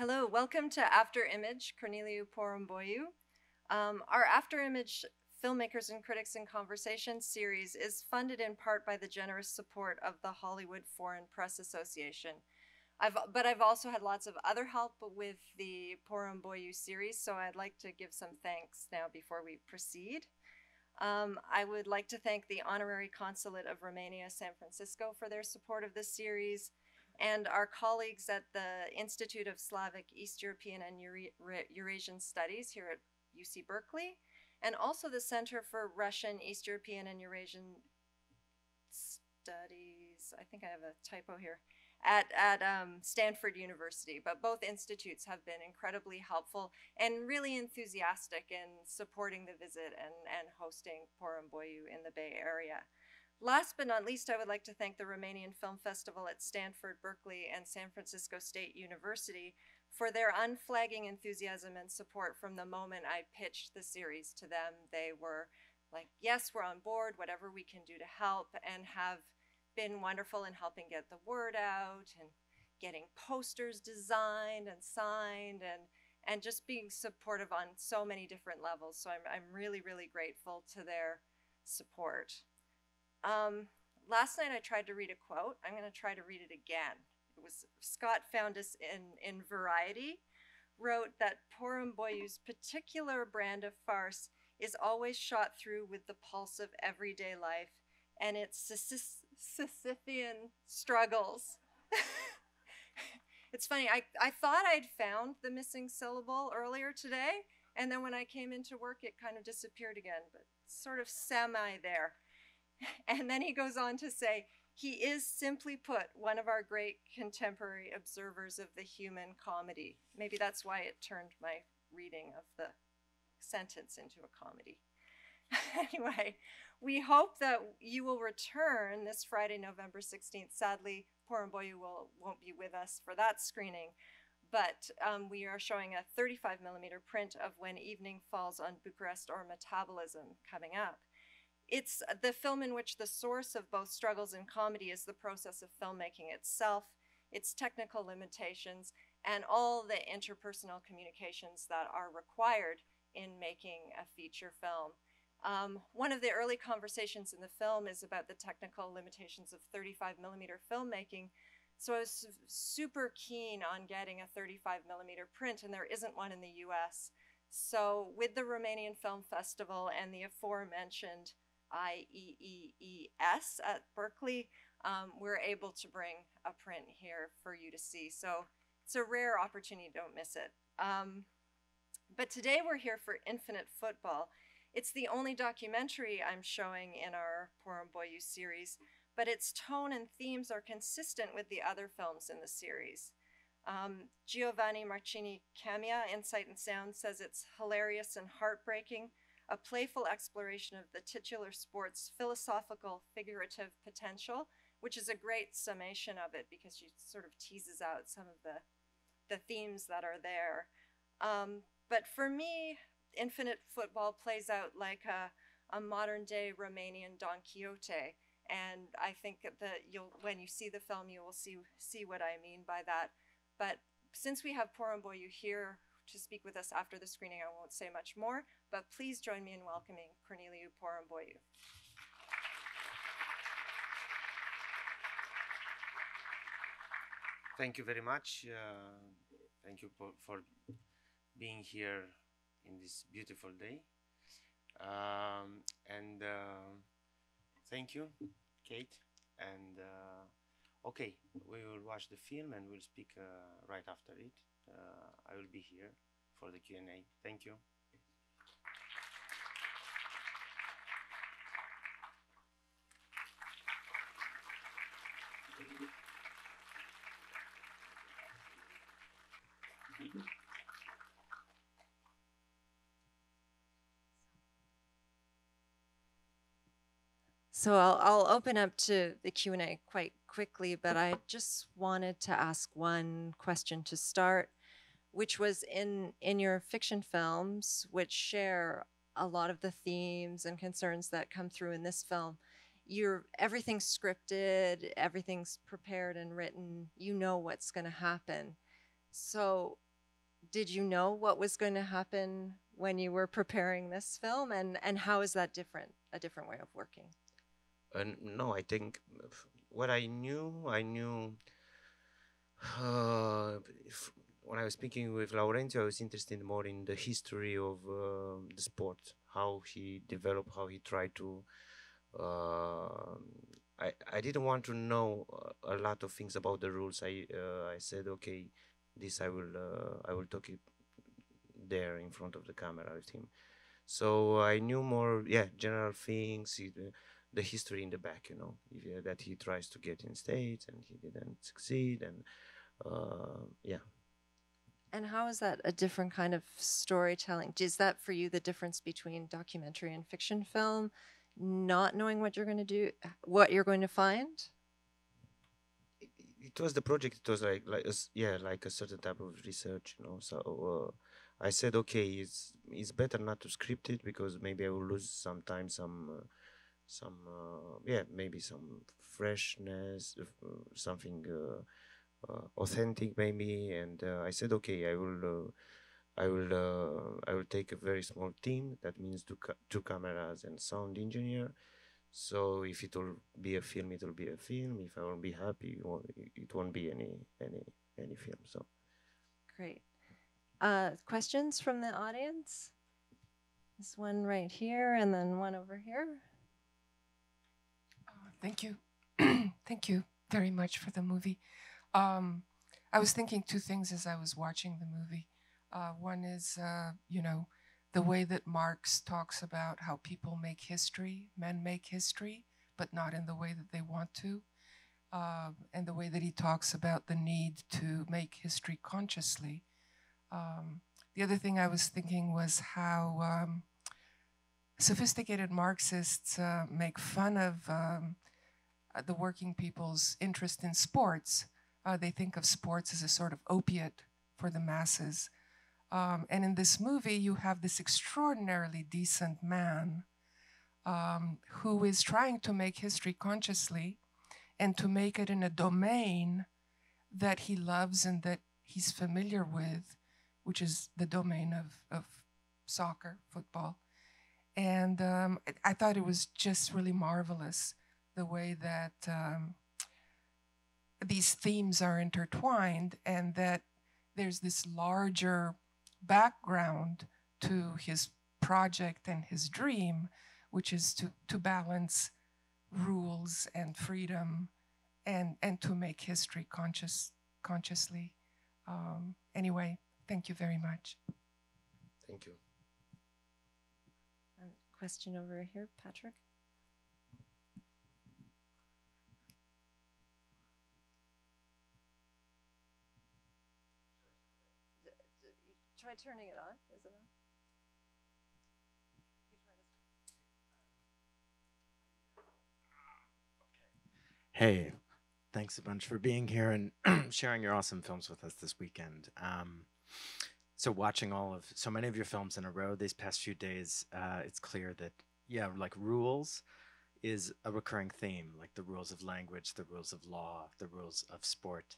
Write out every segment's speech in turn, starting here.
Hello, welcome to Afterimage, Corneliu Porumboiu. Um, our Afterimage Filmmakers and Critics in Conversation series is funded in part by the generous support of the Hollywood Foreign Press Association. I've, but I've also had lots of other help with the Porumboiu series, so I'd like to give some thanks now before we proceed. Um, I would like to thank the Honorary Consulate of Romania San Francisco for their support of this series, and our colleagues at the Institute of Slavic, East European, and Eura Eurasian Studies here at UC Berkeley, and also the Center for Russian, East European, and Eurasian Studies. I think I have a typo here at, at um, Stanford University, but both institutes have been incredibly helpful and really enthusiastic in supporting the visit and, and hosting Porumboiu in the Bay Area. Last but not least, I would like to thank the Romanian Film Festival at Stanford, Berkeley, and San Francisco State University for their unflagging enthusiasm and support from the moment I pitched the series to them. They were like, yes, we're on board, whatever we can do to help, and have been wonderful in helping get the word out and getting posters designed and signed and and just being supportive on so many different levels. So I'm, I'm really, really grateful to their support. Um, last night I tried to read a quote. I'm going to try to read it again. It was Scott Foundas in, in Variety, wrote that Porumboiu's particular brand of farce is always shot through with the pulse of everyday life and its Sisyphean struggles. it's funny, I, I thought I'd found the missing syllable earlier today, and then when I came into work, it kind of disappeared again, but sort of semi there. And then he goes on to say, he is simply put one of our great contemporary observers of the human comedy. Maybe that's why it turned my reading of the sentence into a comedy. anyway, we hope that you will return this Friday, November 16th. Sadly, poor Porumboiu will, won't be with us for that screening, but um, we are showing a 35 millimeter print of When Evening Falls on Bucharest or Metabolism coming up. It's the film in which the source of both struggles and comedy is the process of filmmaking itself, its technical limitations, and all the interpersonal communications that are required in making a feature film. Um, one of the early conversations in the film is about the technical limitations of 35 millimeter filmmaking. So I was super keen on getting a 35 millimeter print, and there isn't one in the US. So with the Romanian Film Festival and the aforementioned ISEEES at Berkeley, um, we're able to bring a print here for you to see. So it's a rare opportunity, don't miss it. Um, but today we're here for Infinite Football. It's the only documentary I'm showing in our Porumboiu series, but its tone and themes are consistent with the other films in the series. Um, Giovanni Marchini Camia, in Sight and Sound, says it's hilarious and heartbreaking, a playful exploration of the titular sport's philosophical figurative potential, which is a great summation of it because she sort of teases out some of the, the themes that are there. Um, but for me, infinite football plays out like a, a modern day Romanian Don Quixote. And I think that you'll, when you see the film, you will see, see what I mean by that. But since we have Porumboiu here to speak with us after the screening, I won't say much more, but please join me in welcoming Corneliu Porumboiu. Thank you very much. Uh, thank you for, for being here in this beautiful day. Um, and uh, thank you, Kate. And uh, okay, we will watch the film and we'll speak uh, right after it. Uh, I will be here for the Q&A. Thank you. So I'll, I'll open up to the Q&A quite quickly, but I just wanted to ask one question to start, which was in, in your fiction films, which share a lot of the themes and concerns that come through in this film, you're everything's scripted, everything's prepared and written, you know what's going to happen. So did you know what was going to happen when you were preparing this film, and and how is that different? A different way of working? Uh, no, I think what I knew, I knew. Uh, when I was speaking with Laurentiu, I was interested more in the history of uh, the sport, how he developed, how he tried to. Uh, I I didn't want to know a lot of things about the rules. I uh, I said okay, this I will uh, I will talk it there in front of the camera with him. So I knew more, yeah, general things. He, the history in the back, you know, uh, that he tries to get in states and he didn't succeed, and uh, yeah. And how is that a different kind of storytelling? Is that for you the difference between documentary and fiction film? Not knowing what you're going to do, what you're going to find? It, it was the project. It was like like a yeah, like a certain type of research, you know. So uh, I said, okay, it's it's better not to script it because maybe I will lose sometimes some. Uh, some uh, yeah maybe some freshness uh, something uh, authentic maybe and uh, i said okay i will i will i will take a very small team that means two, ca- two cameras and sound engineer. So if it will be a film it will be a film. If i won't be happy it won't, it won't be any any any film so. Great. Uh, questions from the audience? This one right here and then one over here. Thank you. Thank you very much for the movie. Um, I was thinking two things as I was watching the movie. Uh, one is, uh, you know, the way that Marx talks about how people make history, men make history, but not in the way that they want to. Uh, and the way that he talks about the need to make history consciously. Um, the other thing I was thinking was how um, sophisticated Marxists uh, make fun of um, the working people's interest in sports. Uh, they think of sports as a sort of opiate for the masses. Um, and in this movie, you have this extraordinarily decent man um, who is trying to make history consciously and to make it in a domain that he loves and that he's familiar with, which is the domain of, of soccer, football. And um, I thought it was just really marvelous the way that um, these themes are intertwined and that there's this larger background to his project and his dream, which is to, to balance rules and freedom and, and to make history conscious consciously. Um, anyway, thank you very much. thank you question over here, Patrick. Try turning it on. Is it on? Hey, thanks a bunch for being here and sharing your awesome films with us this weekend. Um, so, watching all of so many of your films in a row these past few days, uh, it's clear that yeah, like rules is a recurring theme, like the rules of language, the rules of law, the rules of sport,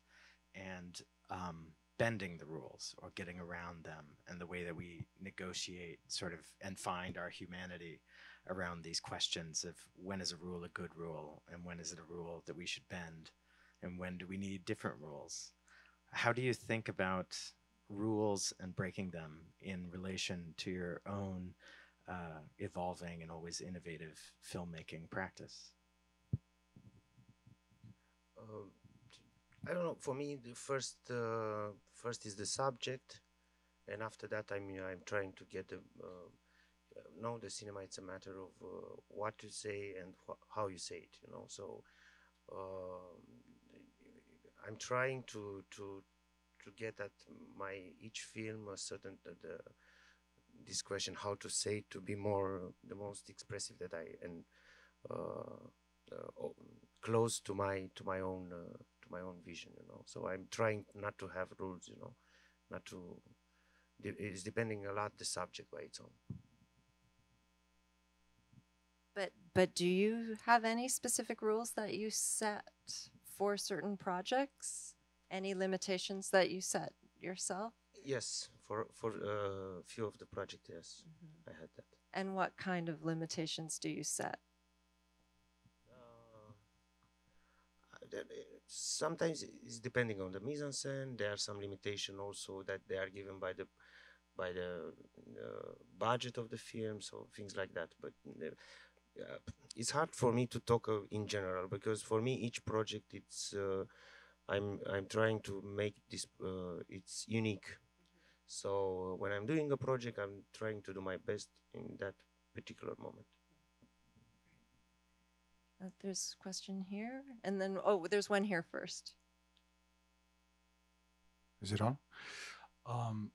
and um, bending the rules or getting around them, and the way that we negotiate, sort of, and find our humanity around these questions of when is a rule a good rule and when is it a rule that we should bend and when do we need different rules? How do you think about rules and breaking them in relation to your own uh, evolving and always innovative filmmaking practice? Uh, I don't know. For me, the first uh, first is the subject, and after that, I'm I'm trying to get the uh, no, the cinema it's a matter of uh, what you say and wh- how you say it. You know, so um, I'm trying to to to get at my each film a certain the, this question how to say it to be more the most expressive that I and uh, uh, close to my to my own uh, to my own vision. You know, so I'm trying not to have rules. You know, not to. It's depending a lot the subject by its own. But but do you have any specific rules that you set for certain projects? Any limitations that you set yourself? Yes, for for a uh, few of the projects, yes, Mm-hmm. I had that. And what kind of limitations do you set? Uh, sometimes it's depending on the mise en scène. There are some limitation also that they are given by the by the uh, budget of the film, so things like that. But uh, it's hard for me to talk uh, in general because for me each project it's uh, I'm I'm trying to make this uh, it's unique. So when I'm doing a project, I'm trying to do my best in that particular moment. Uh, there's a question here, and then oh, there's one here first. Is it on? Um,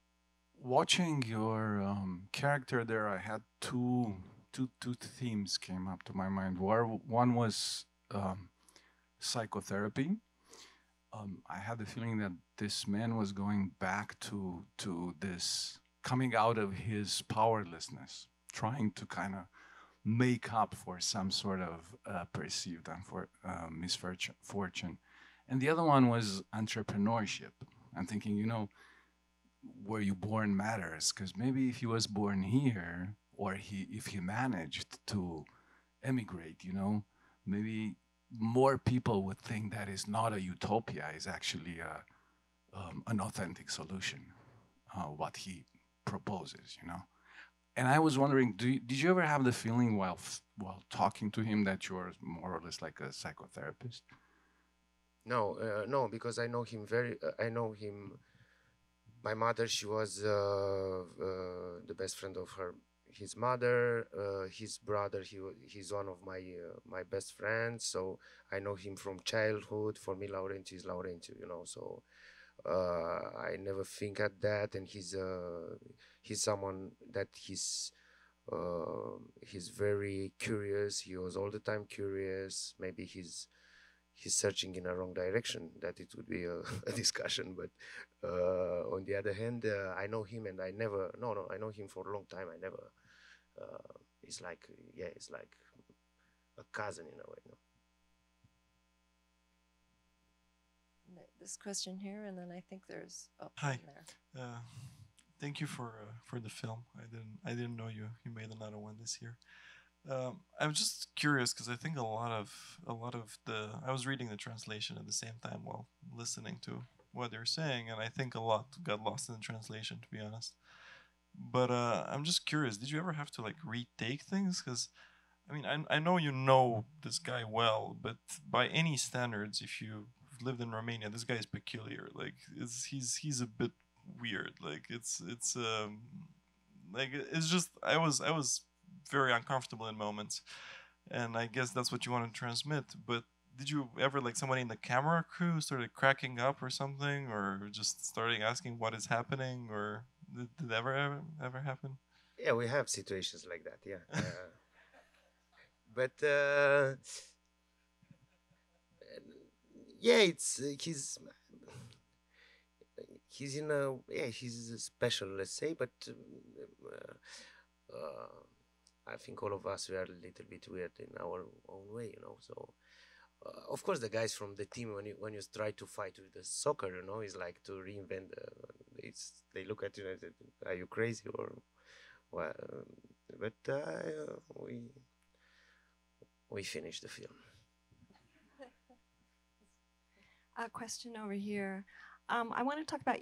watching your um, character there, I had two, two, two themes came up to my mind. One, one was um, psychotherapy. Um, I had the feeling that this man was going back to to this coming out of his powerlessness, trying to kind of make up for some sort of uh, perceived uh, misfortune. Fortune. And the other one was entrepreneurship. I'm thinking, you know, where you born matters because maybe if he was born here or he if he managed to emigrate you know maybe more people would think that is not a utopia is actually a, um, an authentic solution uh, what he proposes you know and i was wondering do you, did you ever have the feeling while while talking to him that you're more or less like a psychotherapist No, uh, no, because I know him very. Uh, I know him. My mother, she was uh, uh, the best friend of her, his mother. Uh, his brother, he he's one of my uh, my best friends. So I know him from childhood. For me, Laurentiu is Laurentiu, you know. So I never think at that, and he's uh, he's someone that he's. Uh, he's very curious. He was all the time curious. Maybe he's he's searching in a wrong direction that it would be a, a discussion but uh, on the other hand uh, i know him and i never no no i know him for a long time i never uh, it's like yeah it's like a cousin in a way no? This question here, and then I think there's oh, Hi. one there. Thank you for uh, for the film. I didn't I didn't know you you made another one this year. Um, I'm just curious because I think a lot of a lot of the I was reading the translation at the same time while listening to what they're saying, and I think a lot got lost in the translation to be honest. But uh, I'm just curious. Did you ever have to like retake things? Because I mean, I, I know you know this guy well, but by any standards, if you lived in Romania, this guy is peculiar. Like, he's he's a bit weird. Like, it's it's um, like it's just I was I was very uncomfortable in moments, and I guess that's what you want to transmit. But did you ever like somebody in the camera crew started cracking up or something, or just starting asking what is happening, or did, did ever ever ever happen? yeah we have situations like that yeah uh, but uh, yeah it's uh, he's he's in a yeah he's a special let's say but uh, uh, i think all of us we are a little bit weird in our own way you know so uh, of course the guys from the team when you when you try to fight with the soccer you know is like to reinvent the, it's they look at you and say, are you crazy or well but uh, we we finished the film a question over here. Um, I want to talk about,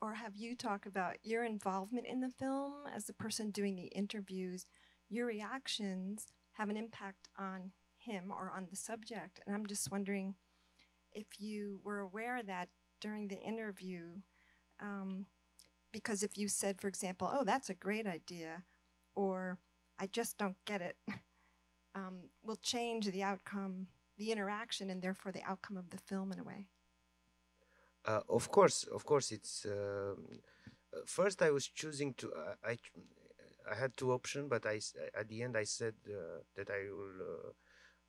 or have you talk about your involvement in the film as the person doing the interviews. Your reactions have an impact on him or on the subject, and I'm just wondering if you were aware of that during the interview. Um, because if you said, for example, "Oh, that's a great idea," or "I just don't get it," um, will change the outcome, the interaction, and therefore the outcome of the film in a way. Uh, of course of course it's uh, first i was choosing to uh, i i had two options but i at the end i said uh, that i will uh,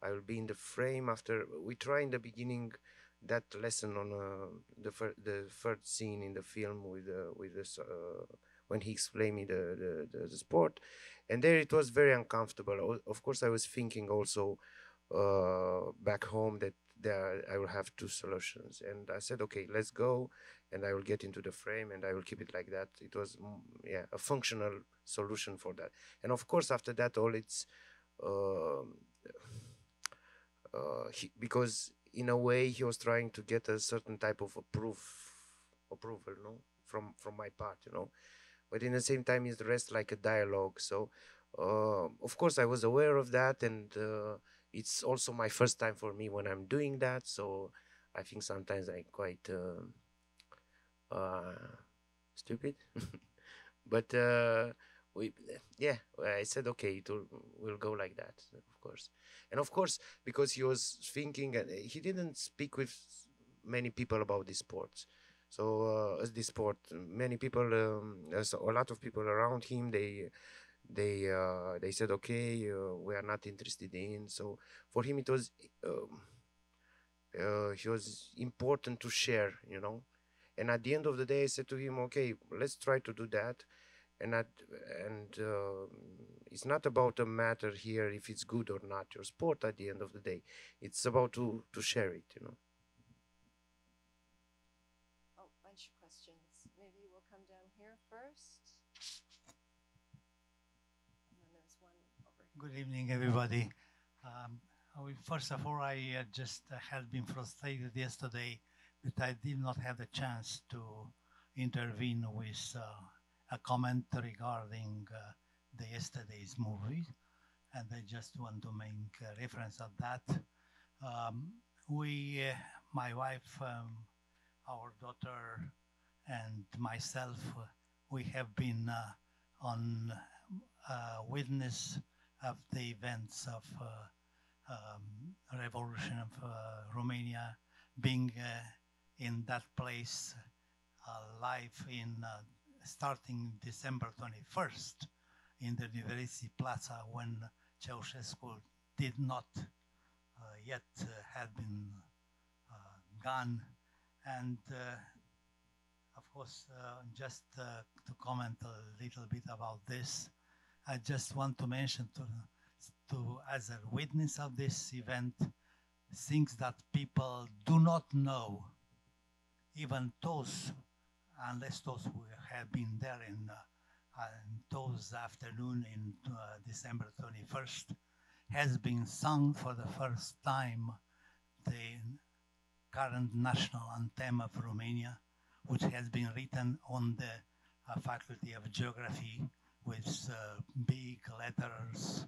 i will be in the frame after we try in the beginning that lesson on uh, the fir- the first scene in the film with with this when he explained me the, the, the, the sport. And there it was very uncomfortable. Of course i was thinking also back home that there I will have two solutions. And I said, okay, let's go, and I will get into the frame, and I will keep it like that. It was mm, yeah a functional solution for that. And of course, after that, all it's um, uh, he, because in a way he was trying to get a certain type of approval, no, from from my part, you know. But in the same time, it's the rest like a dialogue. So, uh, of course, I was aware of that, and uh, it's also my first time for me when I'm doing that. So, I think sometimes I'm quite uh, uh stupid. but uh, we, yeah, I said okay, it will, will go like that, of course. And of course, because he was thinking, and he didn't speak with many people about this sport. So uh, this sport, many people, um, a lot of people around him, they they uh, they said, okay, uh, we are not interested in. So for him, it was um, uh, he was important to share, you know. And at the end of the day, I said to him, okay, let's try to do that. And at, and uh, it's not about a matter here if it's good or not your sport. At the end of the day, it's about to to share it, you know. Oh, bunch of questions. Maybe we'll come down here first. And then there's one over here. Good evening, everybody. Um, first of all, I uh, just uh, had been frustrated yesterday that I did not have the chance to intervene with uh, a comment regarding uh, the yesterday's movie, and I just want to make reference of that. Um, we, uh, my wife, um, our daughter, and myself, uh, we have been on witness of the events of uh, um, revolution of uh, Romania, being uh, in that place live in starting December 21st in the University Plaza when Ceausescu did not yet had been gone, and of course, uh, just uh, to comment a little bit about this, I just want to mention to, to as a witness of this event, things that people do not know, even those, unless those who have been there in, uh, those afternoon in uh, December 21st, has been sung for the first time the current national anthem of Romania, which has been written on the uh, Faculty of Geography with uh, big letters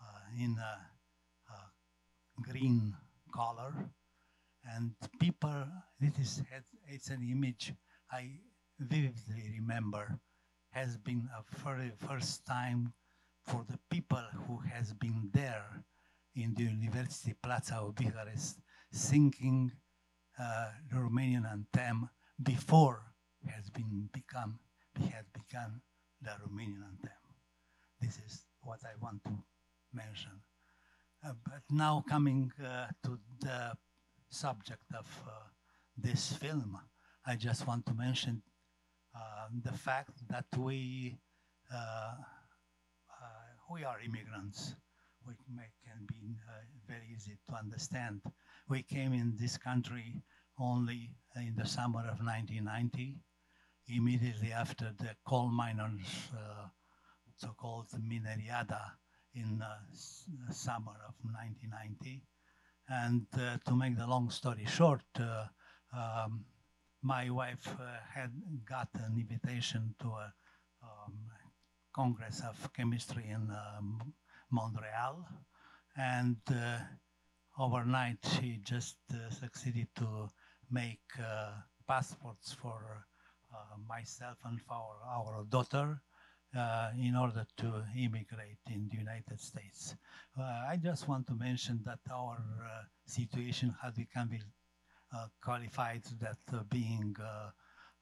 uh, in a green color. And people, it is, it's an image I vividly remember, has been a very first time for the people who has been there in the University Plaza of Bucharest singing uh, the Romanian anthem before has been become had begun the Romanian anthem. This is what I want to mention. Uh, but now coming uh, to the subject of uh, this film, I just want to mention uh, the fact that we uh, uh, we are immigrants, which may, can be very easy to understand. We came in this country only in the summer of 1990, immediately after the coal miners, uh, so-called mineriada, in uh, summer of 1990. And uh, to make the long story short, uh, um, my wife uh, had got an invitation to a um, Congress of Chemistry in um, Montreal, and uh, overnight she just succeeded to make passports for Uh, myself and for our, daughter uh, in order to immigrate in the United States. Uh, I just want to mention that our uh, situation had become qualified that being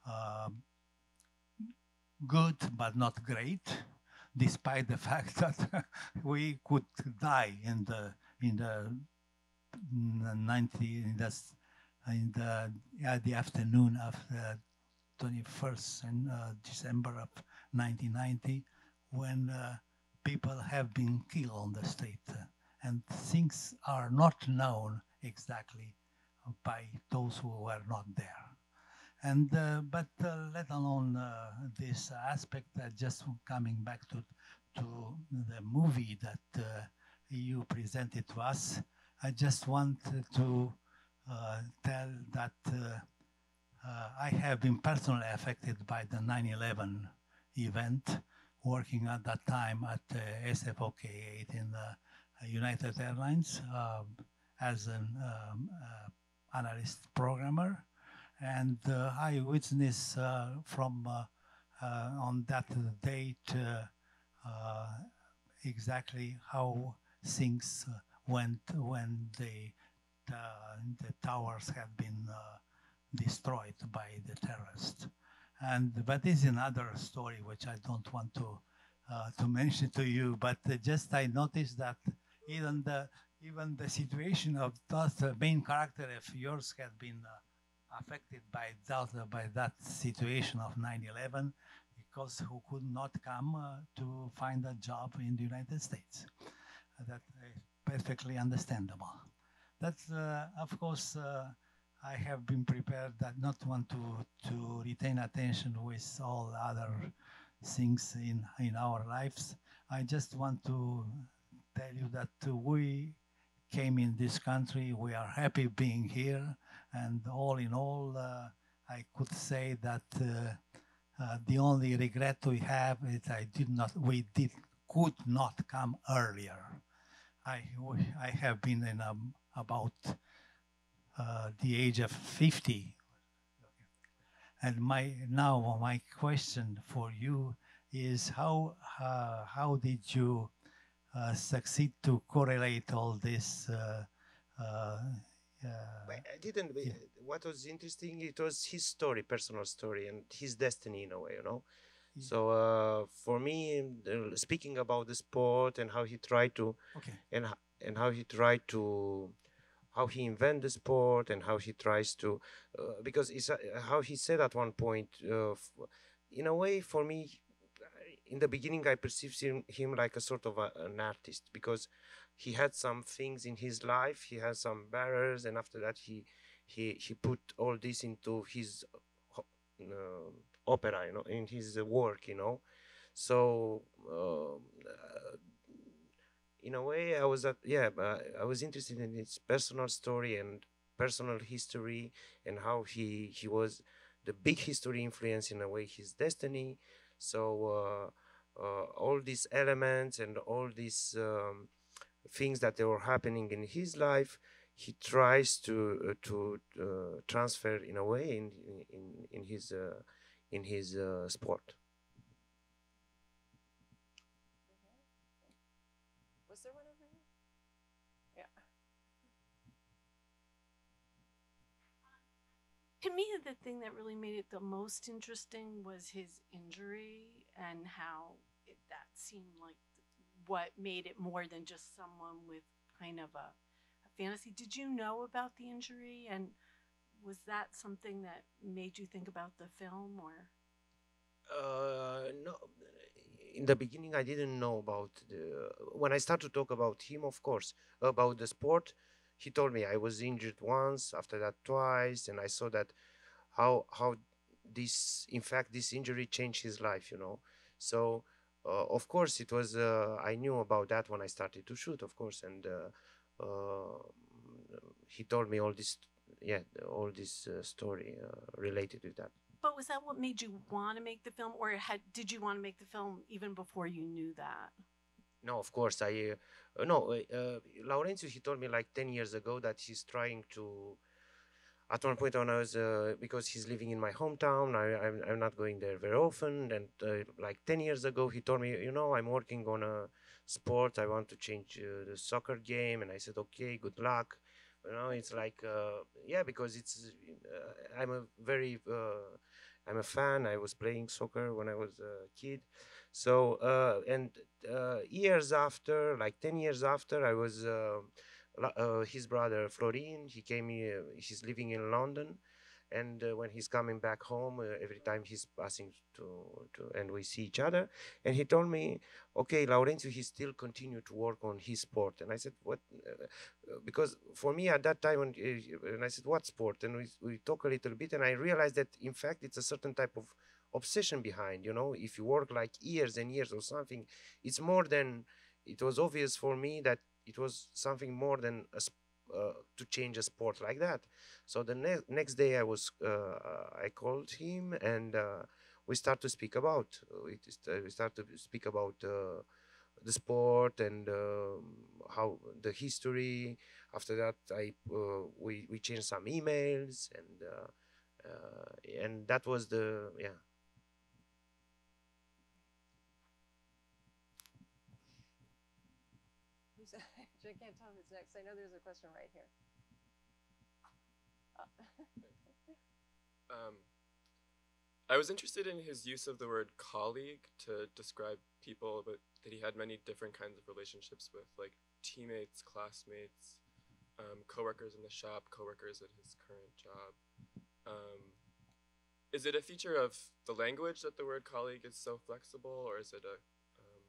um, good but not great, despite the fact that we could die in the in the 90 in the in the, yeah, the afternoon of the 21st in, uh, December of 1990 when uh, people have been killed on the street and things are not known exactly by those who were not there. And uh, but uh, let alone uh, this aspect, just coming back to to the movie that you presented to us, I just want to tell that Uh, I have been personally affected by the 9/11 event, working at that time at uh, SFOK 8 in the uh, United Airlines um, as an um, analyst programmer. And uh, I witnessed uh, from uh, on that date exactly how things went when the the towers had been destroyed by the terrorists. And but this is another story which I don't want to uh, to mention to you. But just I noticed that even the even the situation of that main character of yours had been uh, affected by that, by that situation of 9-11 because who could not come uh, to find a job in the United States. Uh, that is perfectly understandable. That's, uh, of course, uh, I have been prepared that not want to, to retain attention with all other things in, in our lives. I just want to tell you that we came in this country, we are happy being here, and all in all, uh, I could say that uh, uh, the only regret we have is I did not, we did, could not come earlier. I, I have been in um, about uh, the age of 50. And my now my question for you is how uh, how did you uh, succeed to correlate all this I didn't. Yeah. What was interesting, it was his story, personal story, and his destiny in a way, you know. So uh, for me, uh, speaking about the sport and how he tried to, okay. and and how he tried to, how he invented the sport and how he tries to, uh, because it's uh, how he said at one point, uh, in a way, for me, in the beginning, I perceived him, him like a sort of a, an artist because he had some things in his life he had some barriers and after that he he he put all this into his uh, opera you know in his work you know. So uh, in a way i was at yeah i was interested in his personal story and personal history and how he he was the big history influence in a way his destiny. So uh, uh, all these elements and all these um, things that were happening in his life he tries to uh, to uh, transfer in a way in in in his uh, in his uh, sport was there one over here yeah to me the thing that really made it the most interesting was his injury and how it, that seemed like what made it more than just someone with kind of a, a fantasy. Did you know about the injury and was that something that made you think about the film or? Uh, no. In the beginning, I didn't know about the. When I started to talk about him, of course, about the sport, he told me I was injured once, after that twice, and I saw that how how this, in fact, this injury changed his life. You know, so uh, of course it was uh, i knew about that when i started to shoot of course and uh, he told me all this yeah all this story related to that but was that what made you want to make the film or had did you want to make the film even before you knew that no of course i uh, no uh, Laurentiu he told me like 10 years ago that he's trying to at one point when I was uh, because he's living in my hometown, I, I'm, I'm not going there very often. And uh, like ten years ago, he told me, you know, I'm working on a sport. I want to change uh, the soccer game, and I said, okay, good luck. You know, it's like uh, yeah, because it's uh, I'm a very uh, I'm a fan. I was playing soccer when I was a kid. So and years after, like ten years after, I was uh, his brother Florin. He came here. He's living in London, and uh, when he's coming back home, uh, every time he's passing to, to, and we see each other, and he told me, okay, Laurentiu, he still continue to work on his sport, and I said, what? Uh, uh, because for me at that time, when, uh, and I said, what sport? And we we talk a little bit, and I realized that in fact it's a certain type of obsession behind. You know, if you work like years and years or something, it's more than. It was obvious for me that it was something more than a uh, to change a sport like that. So the ne- next day I was uh, I called him and uh, we start to speak about we, st- we start to speak about uh, the sport and um, how the history. After that, I uh, we we changed some emails and uh, uh, and that was the yeah. Who's I can't tell who's next. I know there's a question right here. Uh, Um, I was interested in his use of the word colleague to describe people, but that he had many different kinds of relationships with, like teammates, classmates, um, coworkers in the shop, coworkers at his current job. Um, is it a feature of the language that the word colleague is so flexible, or is it a um,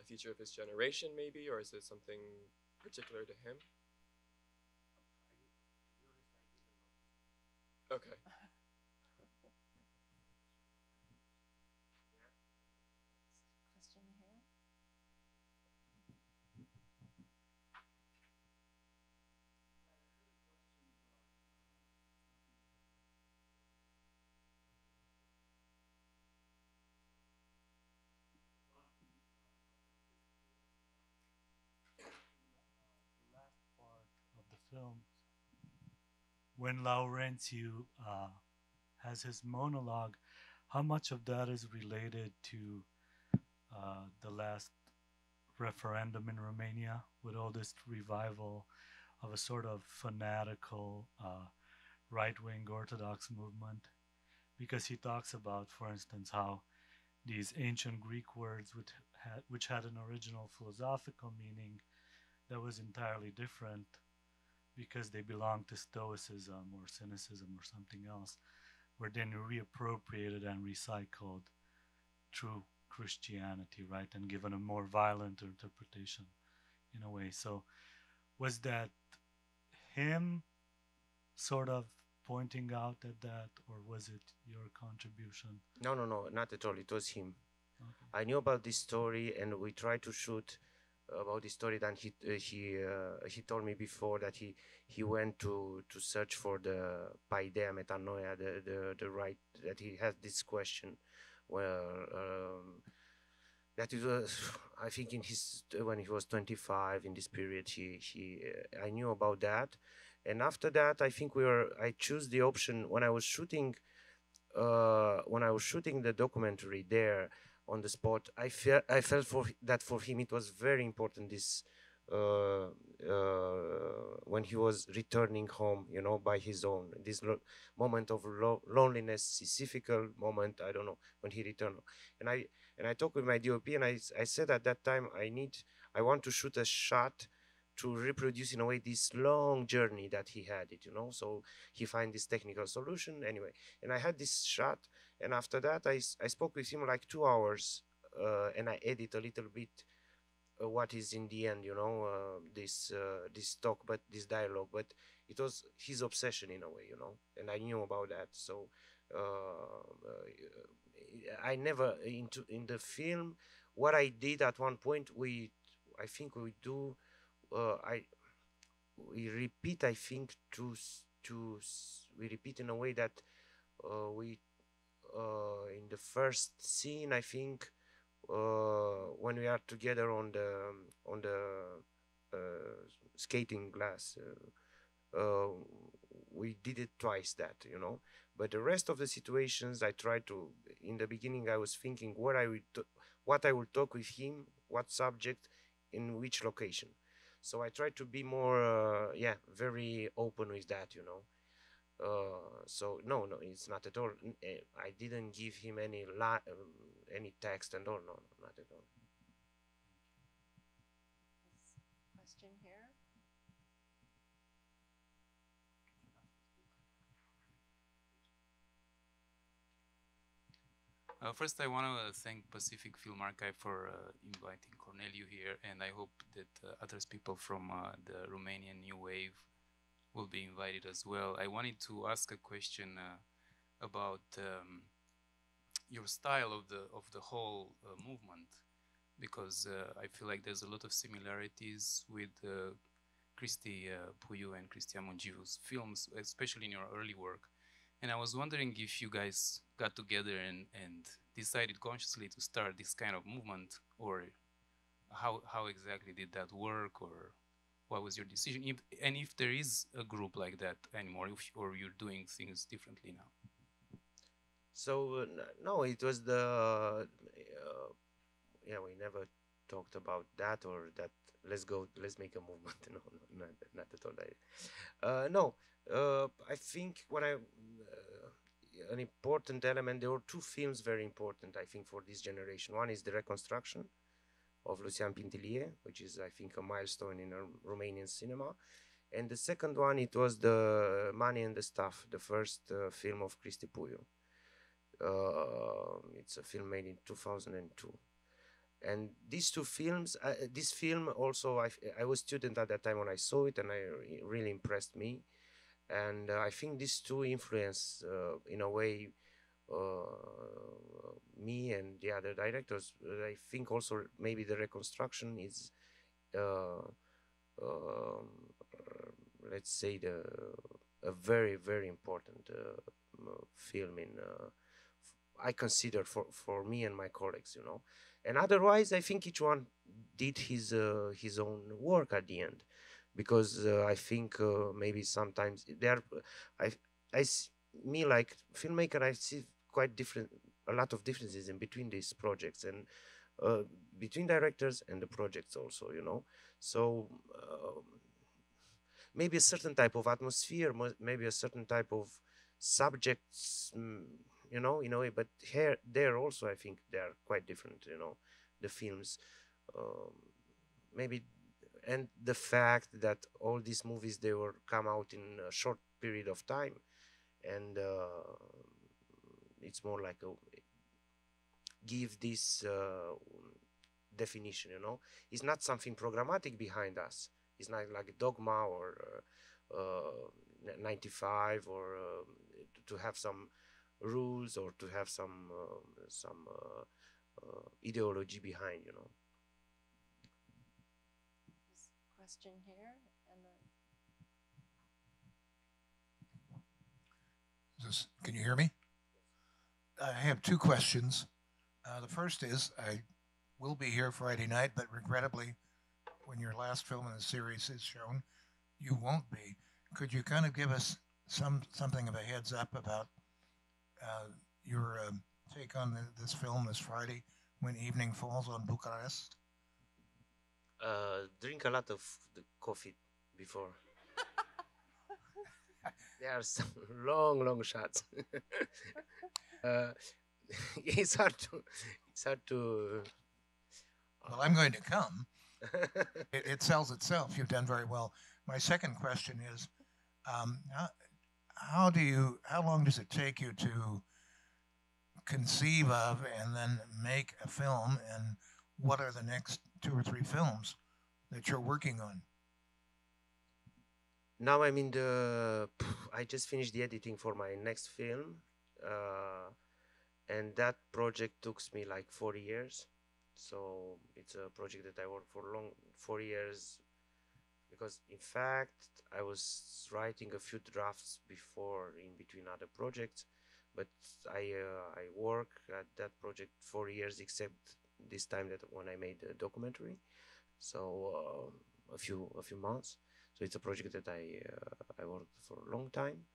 a feature of his generation, maybe, or is it something particular to him? Okay. question here. last part of the film, when Laurentiu uh, has his monologue, how much of that is related to uh, the last referendum in Romania with all this revival of a sort of fanatical uh, right wing Orthodox movement? Because he talks about, for instance, how these ancient Greek words, which had, which had an original philosophical meaning, that was entirely different because they belonged to Stoicism or Cynicism or something else, were then reappropriated and recycled through Christianity, right, and given a more violent interpretation in a way. So, was that him sort of pointing out at that, or was it your contribution? No, no, no, not at all. It was him. Okay. I knew about this story, and we tried to shoot about this story. Then he uh, he uh, he told me before that he he went to to search for the paideia metanoia, the the the right that he had this question, where um, that it was I think in his when he was 25 in this period he he uh, I knew about that, and after that I think we were I chose the option when I was shooting. Uh, when I was shooting the documentary there, on the spot. I felt I felt for that for him it was very important this uh, uh, when he was returning home, you know, by his own. This lo- moment of lo- loneliness, sisyphical moment. I don't know when he returned, and I and I talked with my DOP, and I said at that time I need I want to shoot a shot to reproduce in a way this long journey that he had it you know so he find this technical solution anyway and i had this shot and after that I, I spoke with him like two hours uh, and i edit a little bit uh, what is in the end you know uh, this this talk but this dialogue. But it was his obsession in a way you know and i knew about that. So uh, uh, i never into in the film what i did at one point we i think we do i we repeat i think to to we repeat in a way that we uh, in the first scene i think uh, when we are together on the on the uh, skating glass uh, uh, we did it twice that you know? But the rest of the situations i tried to in the beginning i was thinking what i would what i would talk with him what subject in which location. So i tried to be more yeah very open with that you know uh, so no, no, it's not at all. Eh, I didn't give him any um, any text and all. No, no, not at all. Question here. Uh, first, I want to uh, thank Pacific Film Archive for uh, inviting Corneliu here, and I hope that uh, others people from uh, the Romanian New Wave will be invited as well. I wanted to ask a question uh, about um, your style of the of the whole uh, movement, because I feel like there's a lot of similarities with Cristi Puiu and Cristian Mungiu's films, especially in your early work. And I was wondering if you guys got together and, and decided consciously to start this kind of movement, or how, how exactly did that work, or what was your decision? If, and if there is a group like that anymore, if, or you're doing things differently now? So, uh, no, it was the, uh, yeah, we never talked about that or that let's go let's make a movement no, no not, not at all uh, no uh, i think what i uh, an important element there were two films very important i think for this generation one is the reconstruction of Lucian Pintilie, which is I think a milestone in Romanian cinema. And the second one, it was the Money and the Stuff, the first uh, film of Cristi Puiu. Uh, it's a film made in 2002 and these two films uh, this film also I, I was student at that time when i saw it and it really impressed me and uh, i think these two influence uh, in a way me and the other directors i think also maybe the reconstruction is uh, um, let's say the a very very important uh, film in i consider for for me and my colleagues you know. And otherwise i think each one did his uh, his own work at the end. Because uh, i think uh, maybe sometimes there i i me like filmmaker i see quite different a lot of differences in between these projects and uh, between directors and the projects also you know so um, maybe a certain type of atmosphere maybe a certain type of subjects mm, you know, in a way. But here, there also, I think they are quite different. You know, the films, um, maybe, and the fact that all these movies they were come out in a short period of time, and uh, it's more like a give this uh, definition. You know, it's not something programmatic behind us. It's not like dogma or. Uh, uh 95 or to have some rules or to have some some uh, ideology behind, you know. question here and then. This, can you hear me? I have two questions. Uh, the first is I will be here Friday night, but regrettably, when your last film in the series is shown, you won't be. Could you kind of give us some something of a heads up about uh, your uh, take on the, this film this Friday when evening falls on Bucharest? Uh, drink a lot of the coffee before. There are some long, long shots. uh, it's hard to. It's hard to. Well, I'm going to come. it, it, sells itself. You've done very well. My second question is, um, how, how do you how long does it take you to conceive of and then make a film and what are the next two or three films that you're working on now i'm in the i just finished the editing for my next film uh, and that project took me like four years so it's a project that i worked for long four years because in fact I was writing a few drafts before in between other projects, but I uh, I work at that project four years except this time that when I made the documentary, so uh, a few a few months. So it's a project that I uh, I worked for a long time.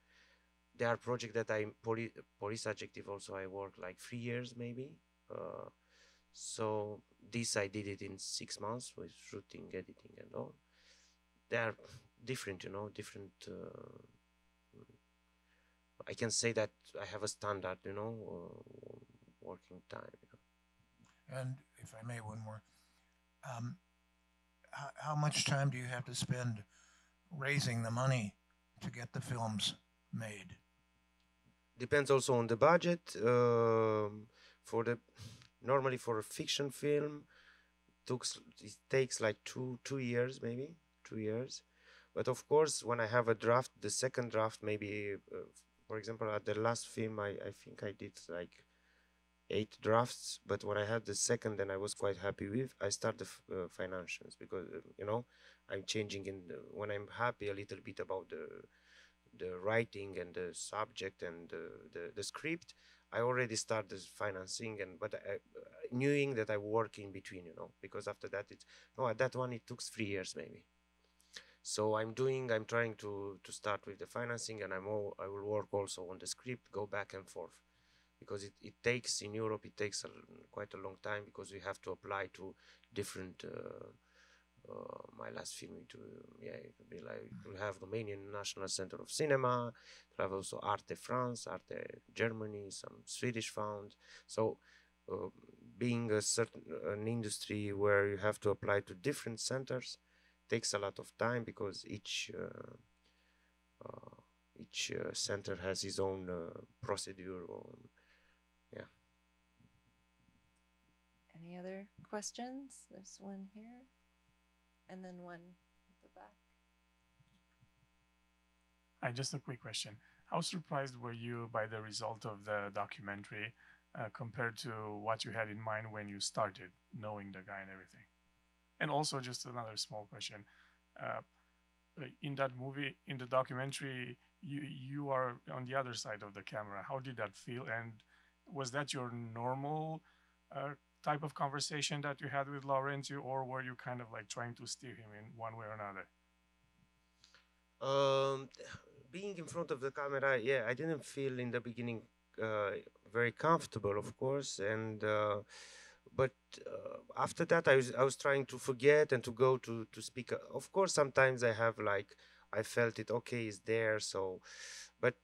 There are projects that I poli- police adjective also I worked like three years maybe. Uh, so this I did it in six months with shooting, editing, and all they are different, you know, different. Uh, I can say that I have a standard, you know, uh, working time. You know. And if I may, one more. Um, how, how much time do you have to spend raising the money to get the films made? Depends also on the budget. Um, for the normally for a fiction film takes it takes like two two years maybe two years but of course when i have a draft the second draft maybe uh, for example at the last film I, I think i did like eight drafts but when i had the second and i was quite happy with i start the uh, financials because uh, you know i'm changing in the, when i'm happy a little bit about the the writing and the subject and the, the, the script i already start the financing and but I, uh, knowing that i work in between you know because after that it's no at that one it took three years maybe. So i'm doing i'm trying to to start with the financing and i'm all, i will work also on the script go back and forth because it, it takes in europe it takes a, quite a long time because we have to apply to different uh, uh, my last film it yeah it will be like we have Romanian National Center of Cinema we have also Arte France Arte Germany some Swedish fund so uh, being a certain an industry where you have to apply to different centers takes a lot of time because each uh, uh, each uh, center has its own procedure or yeah Any other questions? There's one here, and then one at the back. Uh, just a quick question. How surprised were you by the result of the documentary uh, compared to what you had in mind when you started knowing the guy and everything? And also, just another small question. Uh, in that movie, in the documentary, you you are on the other side of the camera. How did that feel? And was that your normal uh, type of conversation that you had with Laurentiu, or were you kind of like trying to steer him in one way or another? Um, being in front of the camera, yeah, I didn't feel in the beginning uh, very comfortable, of course, and uh, but uh, after that, I was I was trying to forget and to go to to speak. Uh, Of course, sometimes I have like I felt it. Okay, is there. So, but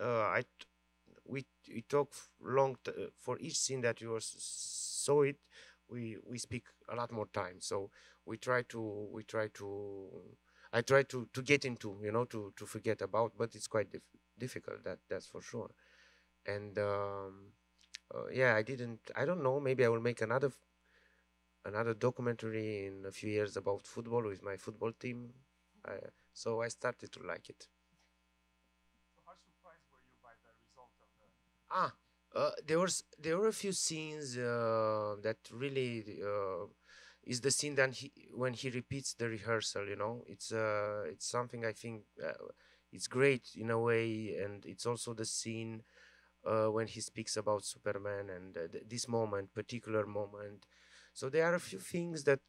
uh, I we we talk long uh, for each scene that you saw it. We we speak a lot more time. So we try to we try to I try to to get into you know to to forget about, but it's quite dif- difficult. That that's for sure. And um, uh, yeah, I didn't. I don't know. Maybe I will make another another documentary in a few years about football with my football team. So I started to like it. Ah, uh, there was there were a few scenes uh, that really uh, is the scene that he when he repeats the rehearsal. You know, it's uh, it's something I think uh, it's great in a way, and it's also the scene uh, when he speaks about Superman and uh, th- this moment, particular moment. So there are a few things that.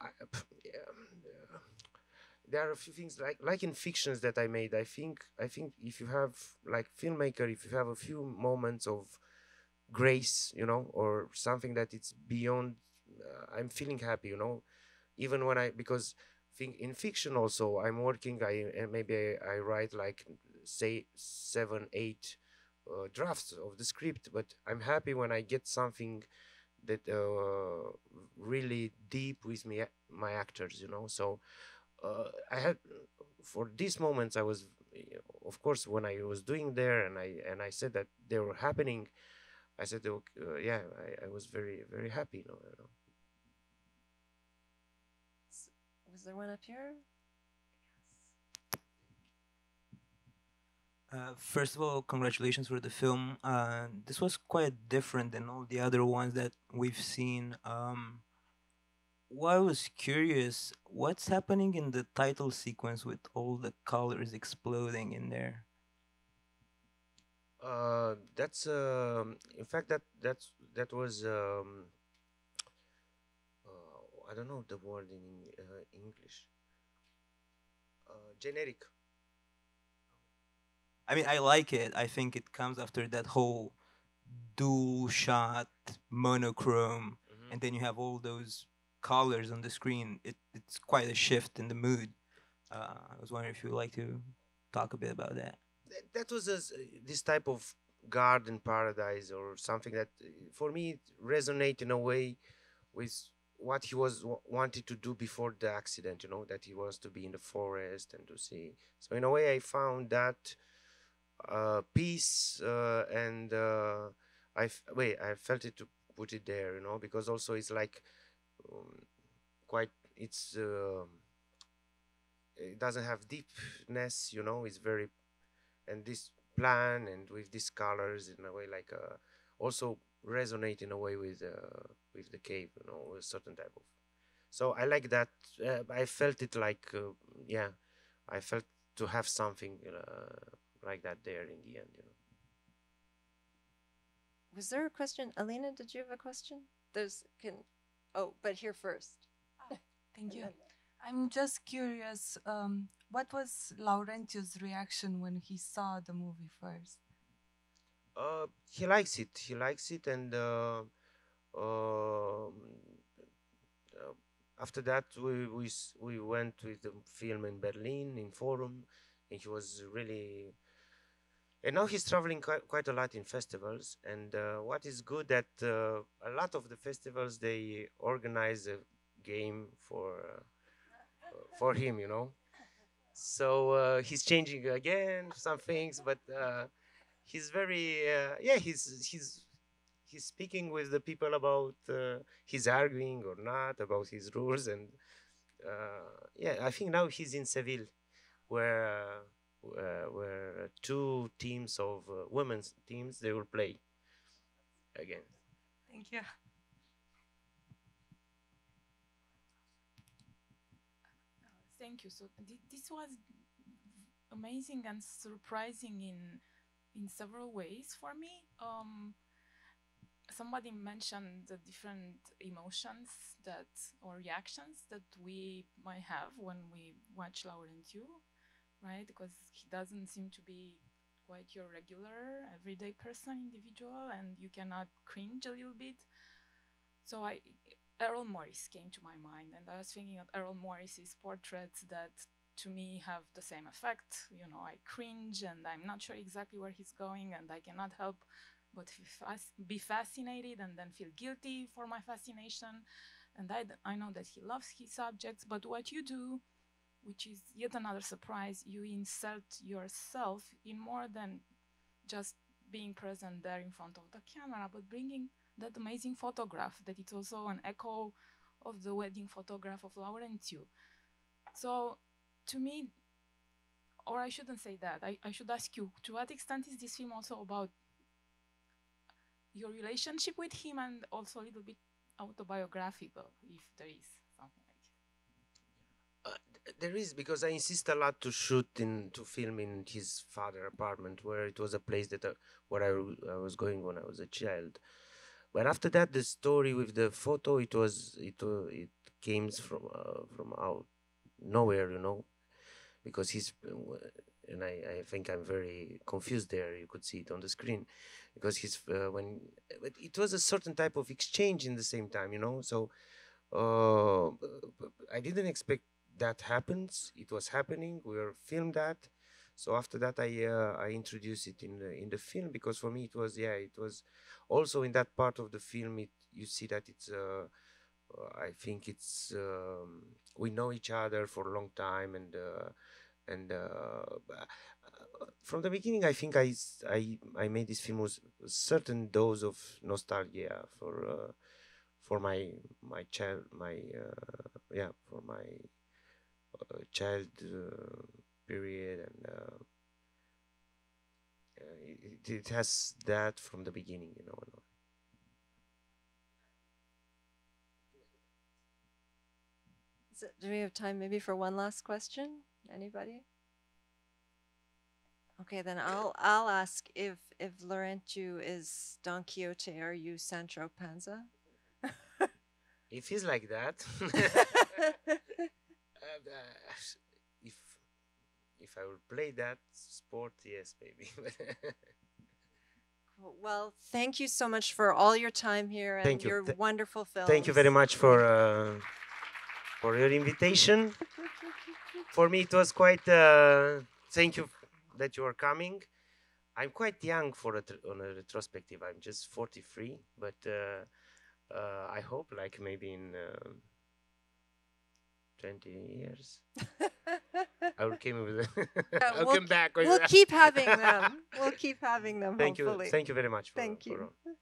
I, yeah, there are a few things like like in fictions that I made. I think I think if you have like filmmaker, if you have a few moments of grace, you know, or something that it's beyond, uh, I'm feeling happy, you know, even when I because think in fiction also I'm working. I maybe I, I write like say seven, eight uh, drafts of the script, but I'm happy when I get something that uh, really deep with me my actors, you know. So uh, I had for these moments I was of course when I was doing there and I and I said that they were happening I said okay, uh, yeah I, I was very very happy you know, you know. Was there one up here? Uh, first of all, congratulations for the film. Uh, this was quite different than all the other ones that we've seen. Um, well, I was curious, what's happening in the title sequence with all the colors exploding in there? Uh, that's um, in fact that that's that was um, uh, I don't know the word in uh, English. Uh, generic. I mean, I like it. I think it comes after that whole dual shot monochrome, and then you have all those colors on the screen. It, it's quite a shift in the mood. Uh, I was wondering if you would like to talk a bit about that. that, was a s this type of garden paradise or something that uh, for me resonate in a way with what he was wanted to do before the accident you know that he wants to be in the forest and to see so in a way i found that uh, peace uh, and uh, I wait I felt it to put it there you know because also it's like um, quite it's um it doesn't have deepness you know it's very and this plan and with these colors in a way like uh, also resonate in a way with uh, with the cave you know a certain type of so i like that uh, i felt it like uh, yeah i felt to have something uh, like that there in the end you know Was there a question? Alina, did you have a question? There's can oh, but here first. Thank you. I'm just curious. Um, what was Laurentiu's reaction when he saw the movie first? Uh, he likes it. He likes it, and uh, um, uh, after that, we we we went with the film in Berlin in Forum, and he was really. And now he's traveling quite, quite a lot in festivals. And uh, what is good that uh, a lot of the festivals they organize a game for uh, for him, you know. So he's changing again some things, but he's very yeah he's he's he's speaking with the people about uh, he's arguing or not about his rules and uh, yeah I think now he's in Seville where uh, where, where two teams of uh, women's teams they will play again. Thank you. Thank you. So thi- this was amazing and surprising in in several ways for me. Um, somebody mentioned the different emotions that or reactions that we might have when we watch Laurentiu, right? Because he doesn't seem to be quite your regular everyday person individual and you cannot cringe a little bit so I Errol Morris came to my mind, and I was thinking of Errol Morris's portraits that to me have the same effect. You know, I cringe and I'm not sure exactly where he's going, and I cannot help but be fascinated and then feel guilty for my fascination. And I, I know that he loves his subjects, but what you do, which is yet another surprise, you insert yourself in more than just being present there in front of the camera, but bringing that amazing photograph that it's also an echo of the wedding photograph of Laurentiu. So to me, or I shouldn't say that, I, I should ask you, to what extent is this film also about your relationship with him and also a little bit autobiographical, if there is There is because I insist a lot to shoot in to film in his father apartment where it was a place that uh, where I was going when I was a child. But after that, the story with the photo it was it wa- it came from uh, from out nowhere, you know, because he's uh, and I, I think I'm very confused there. You could see it on the screen because he's uh, when but it was a certain type of exchange in the same time, you know. So uh, I didn't expect that happens. It was happening. We were filmed that. So after that, I uh, I introduced it in the in the film because for me it was yeah it was also in that part of the film it you see that it's uh, uh, I think it's um, we know each other for a long time and uh, and uh, uh, from the beginning I think I I I made this film with a certain dose of nostalgia for for my my child my yeah for my child uh, period and uh, uh, it, it has that from the beginning you know and. Is it- do we have time maybe for one last question? Anybody? Okay, then I'll I'll ask if if Laurentiu is Don Quixote, are you Sancho Panza? if he's like that uh, if if I will play that sport yes maybe Cool. Well, thank you so much for all your time here and Thank you. your Th- wonderful films. Thank you very much for uh, for your invitation. For me, it was quite. Uh, thank you that you are coming. I'm quite young for a on a retrospective. I'm just 43, but uh, uh, I hope like maybe in uh, 20 years. I will come with. Yeah, I'll we'll come back. with We'll that. keep having them. We'll keep having them. Thank hopefully. you. Thank you very much. For, Thank for you. all.